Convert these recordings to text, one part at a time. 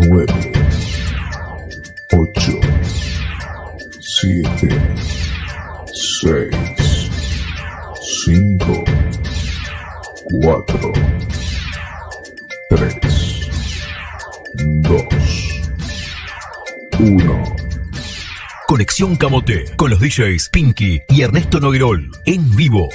9, 8, 7, 6, 5, 4, 3, 2, 1. Conexión Camote con los DJs Pinky y Ernesto Noguerol en vivo.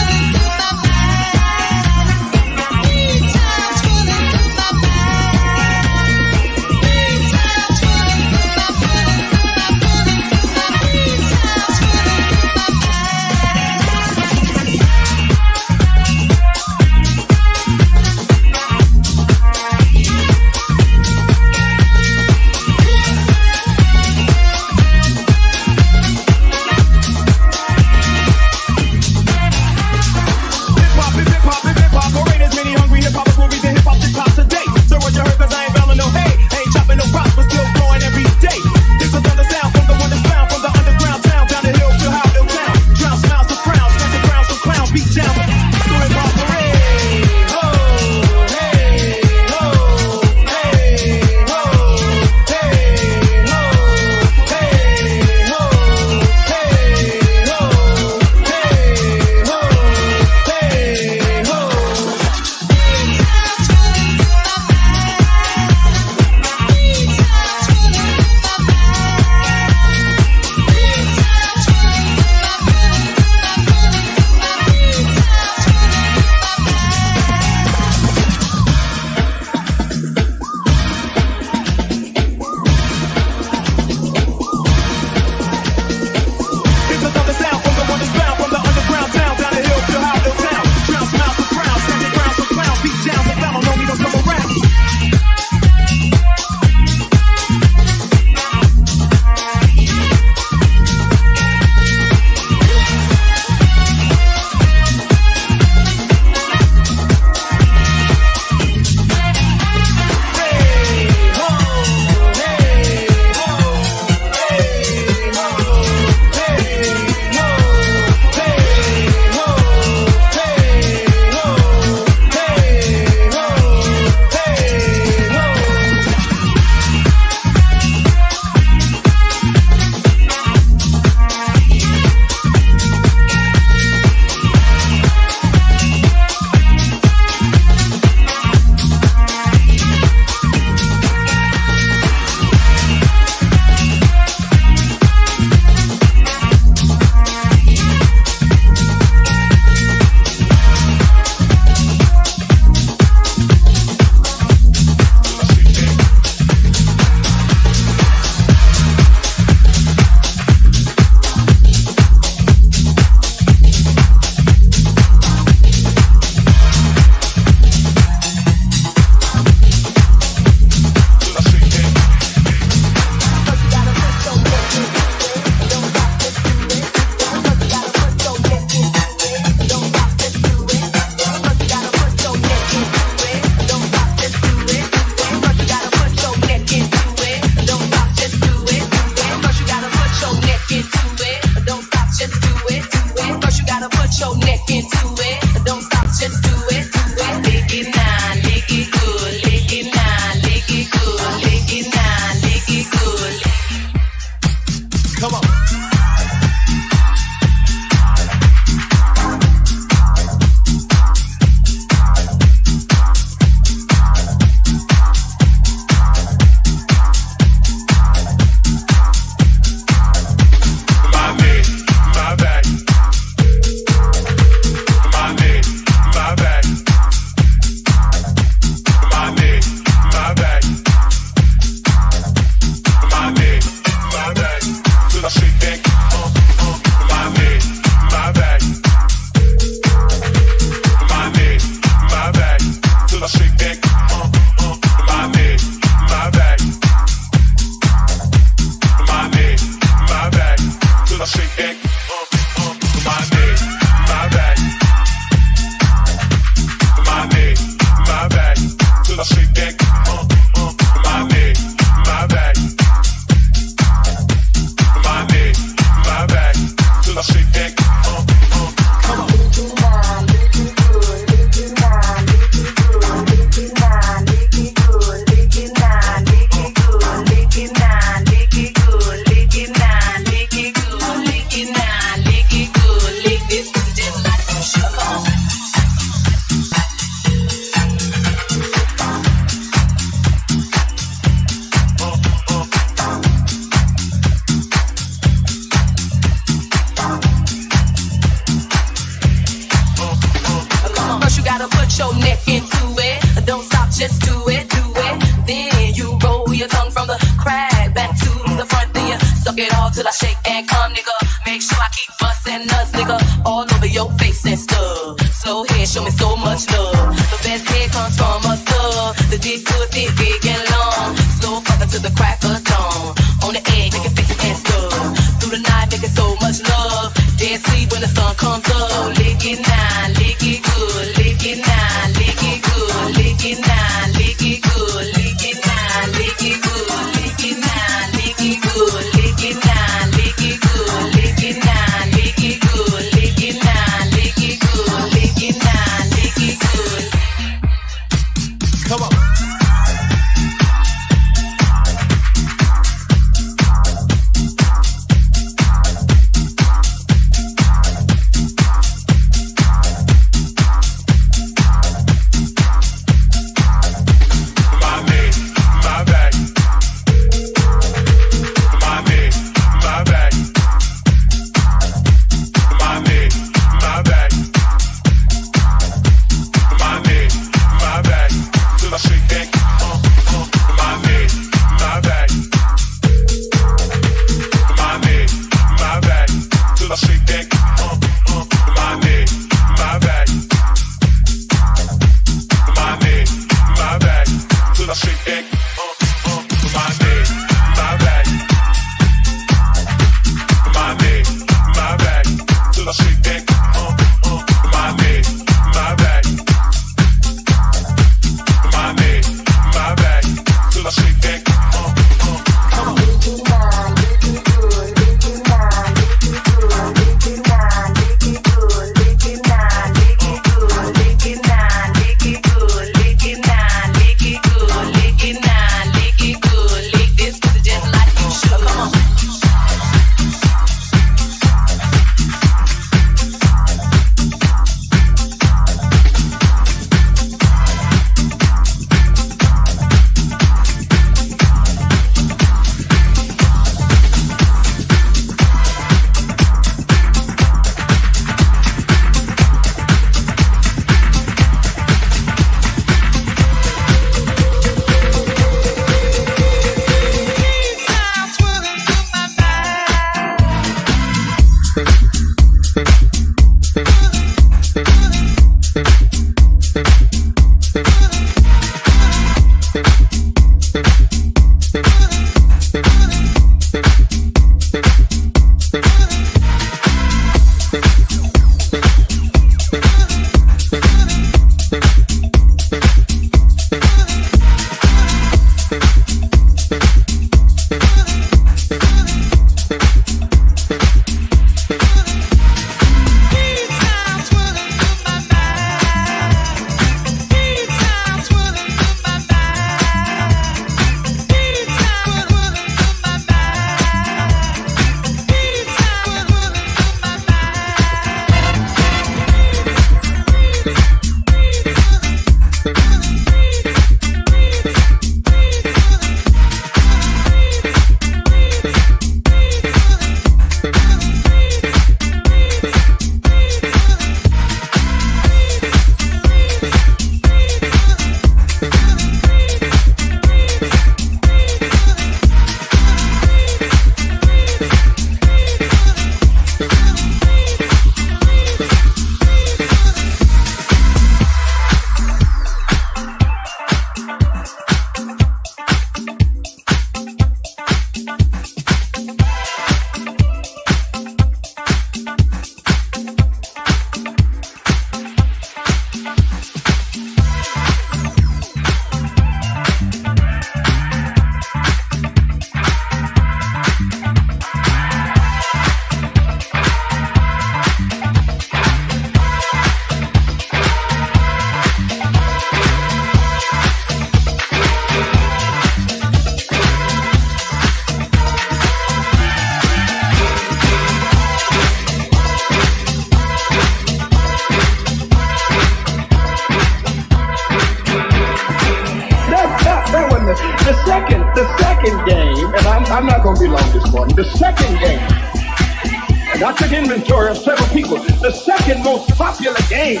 I took inventory of several people. The second most popular game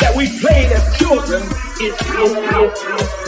that we played as children is.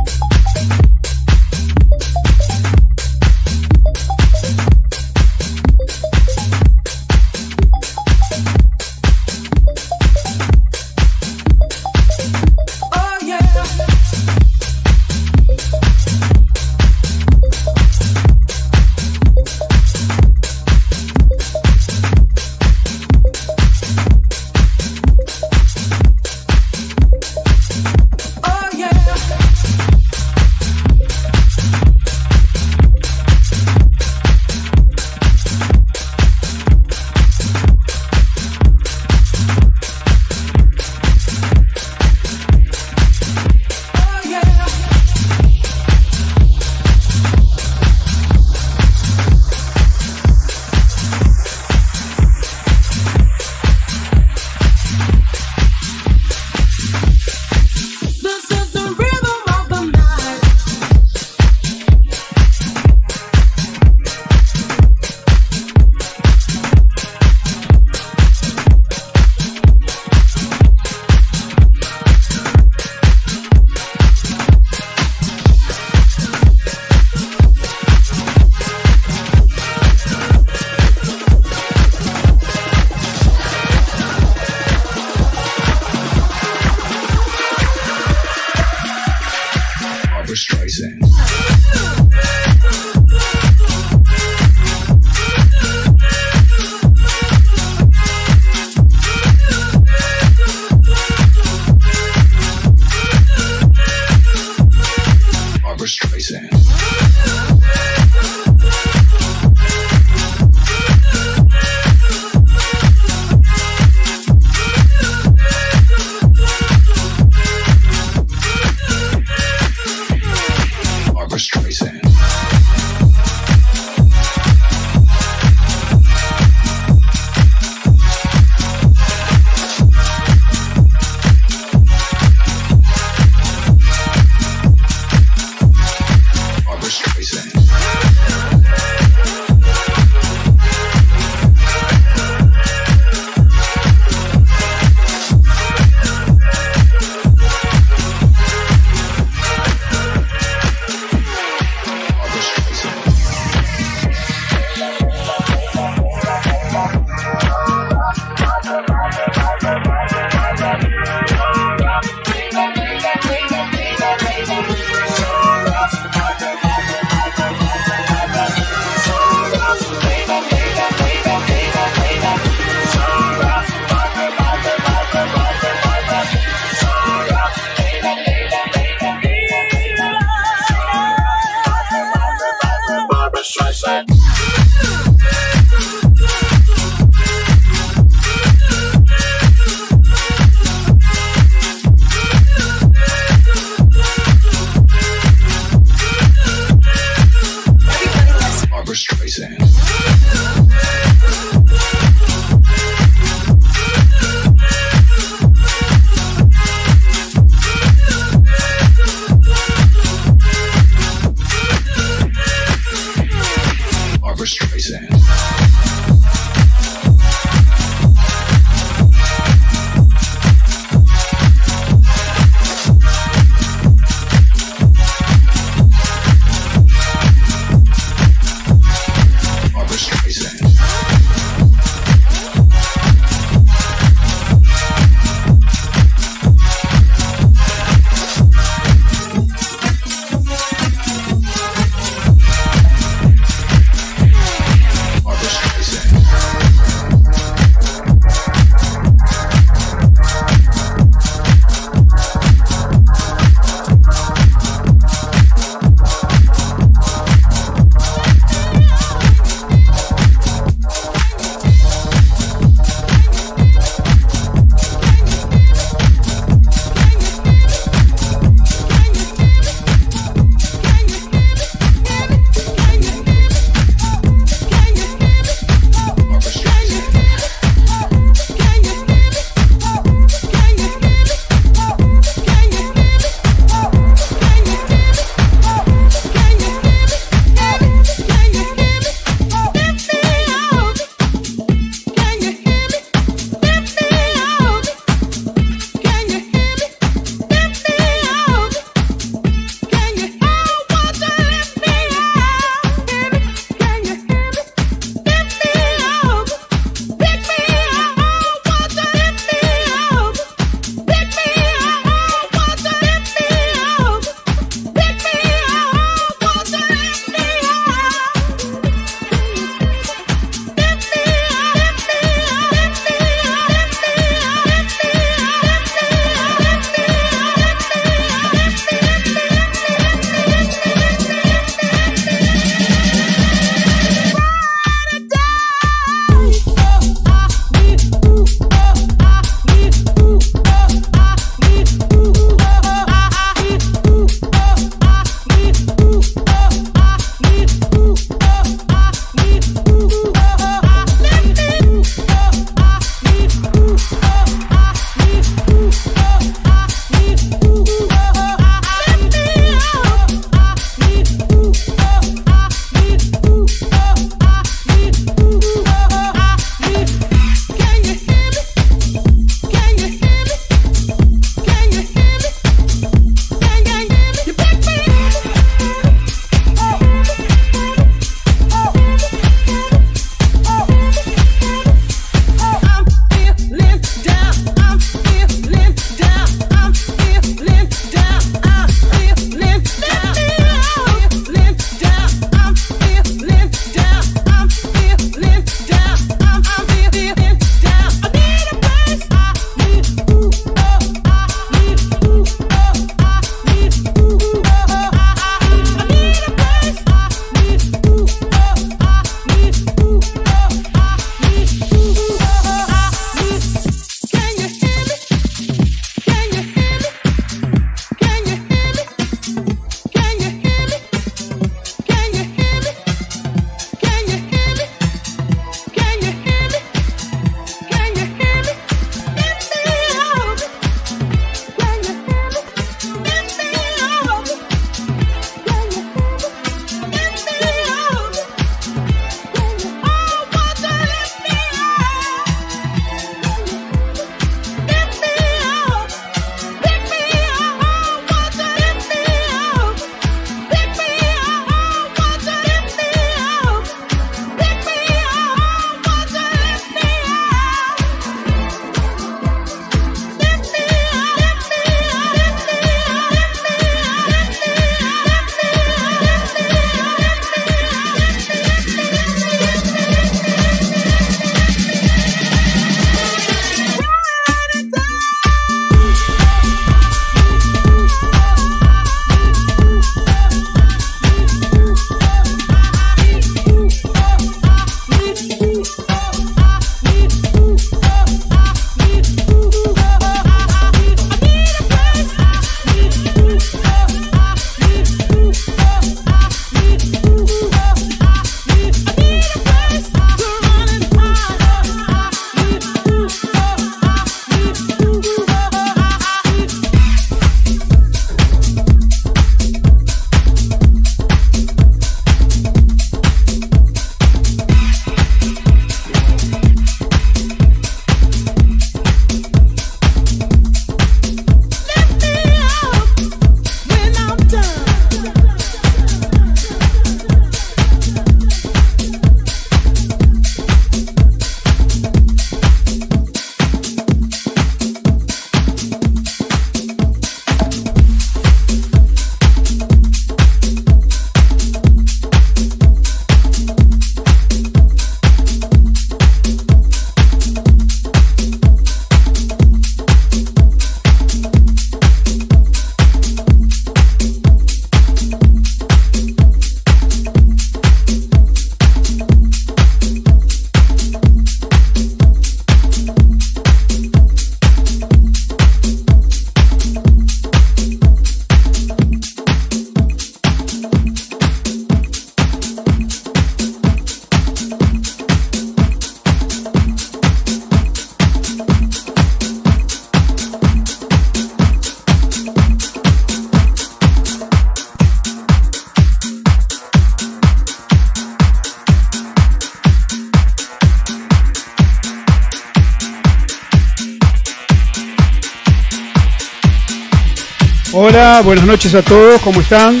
Buenas noches a todos, ¿cómo están?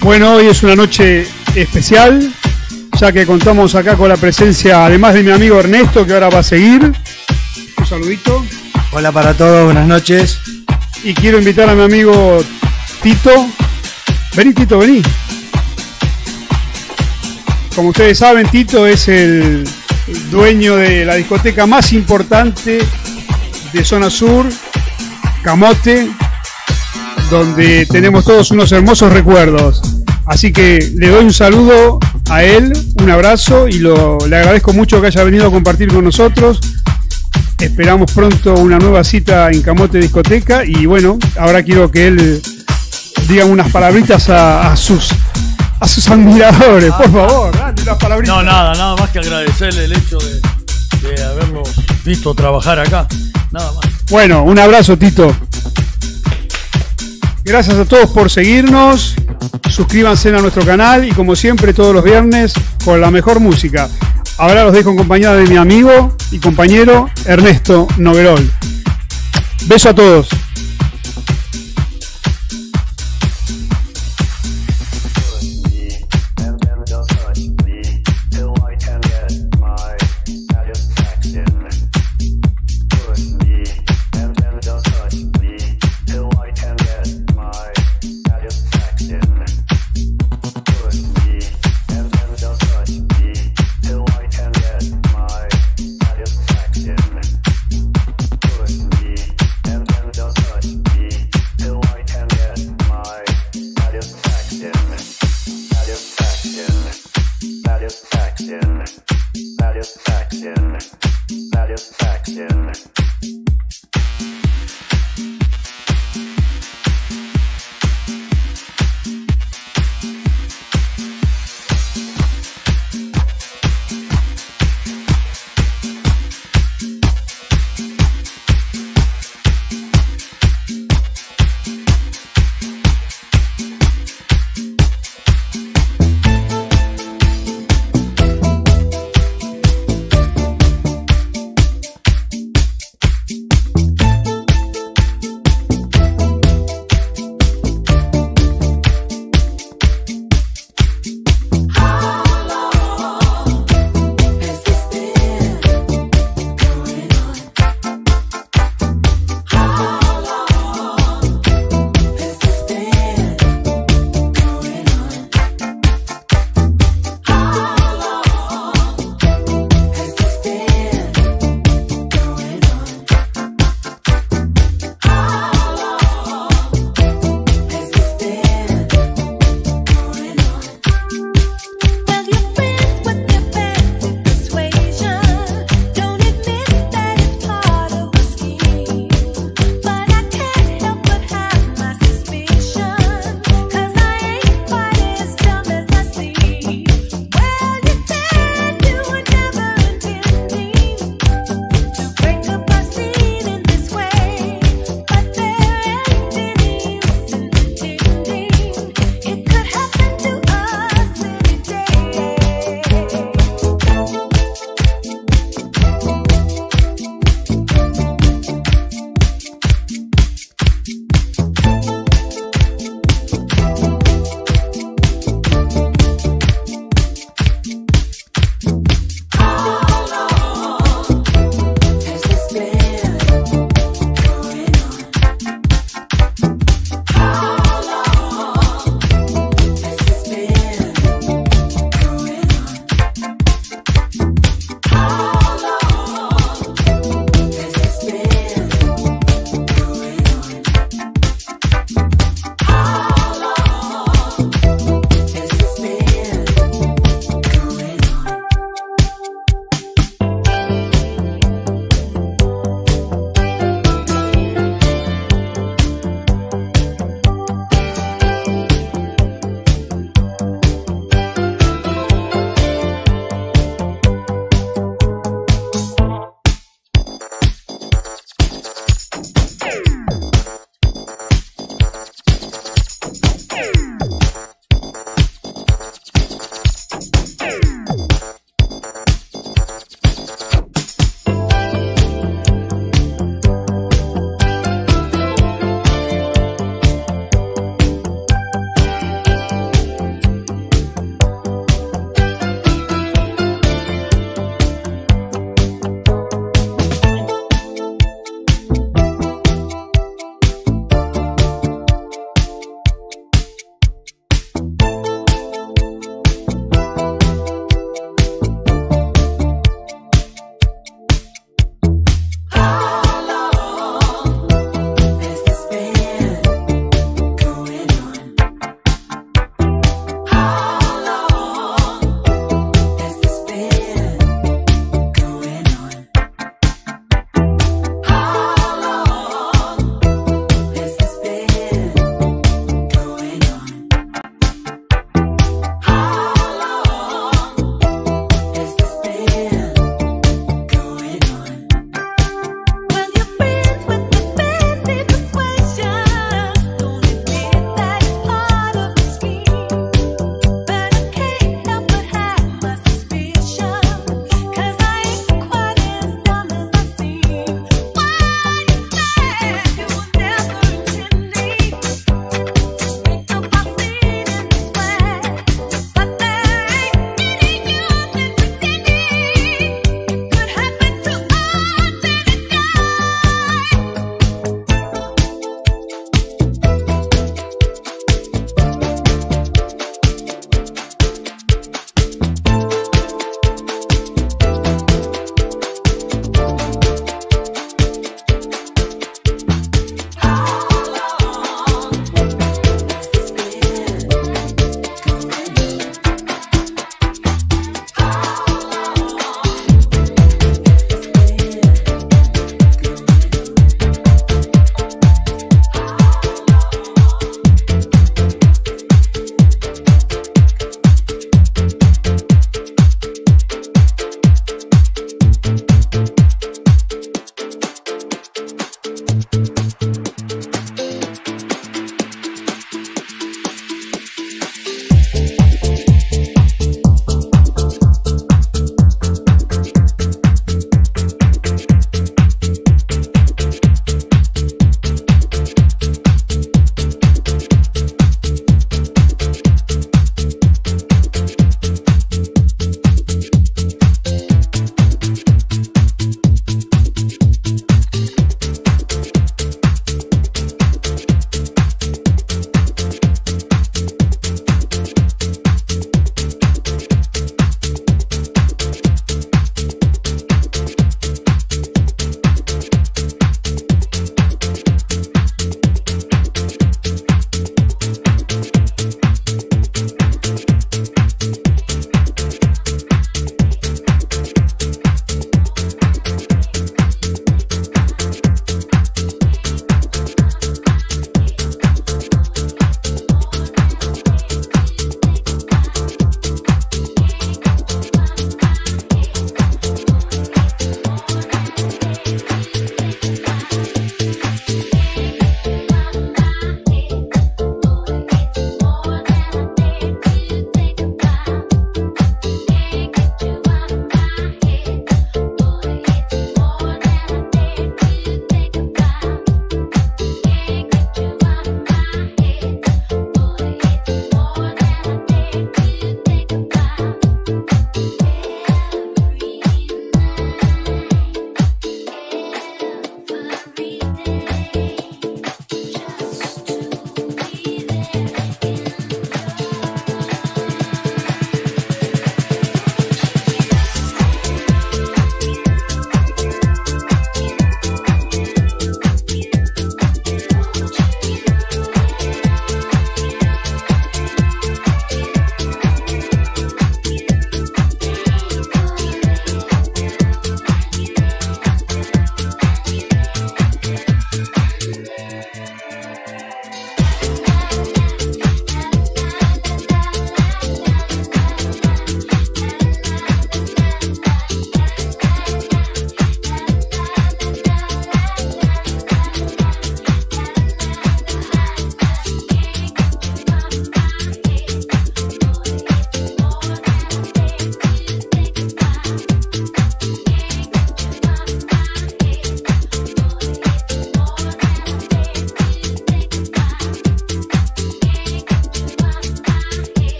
Bueno, hoy es una noche especial, ya que contamos acá con la presencia, además de mi amigo Ernesto, que ahora va a seguir. Un saludito. Hola para todos, buenas noches. Y quiero invitar a mi amigo Tito. Vení, Tito, vení. Como ustedes saben, Tito es el dueño de la discoteca más importante de Zona Sur, Camote, donde tenemos todos unos hermosos recuerdos. Así que le doy un saludo a él, un abrazo y lo, le agradezco mucho que haya venido a compartir con nosotros. Esperamos pronto una nueva cita en Camote Discoteca y bueno, ahora quiero que él diga unas palabritas a, sus admiradores, por favor, dale unas palabritas. No, nada, nada más que agradecerle el hecho de, de haberlo visto trabajar acá. Nada más. Bueno, un abrazo, Tito. Gracias a todos por seguirnos. Suscríbanse a nuestro canal y como siempre todos los viernes con la mejor música. Ahora los dejo en compañía de mi amigo y compañero Ernesto Noguerol. Beso a todos.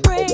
break.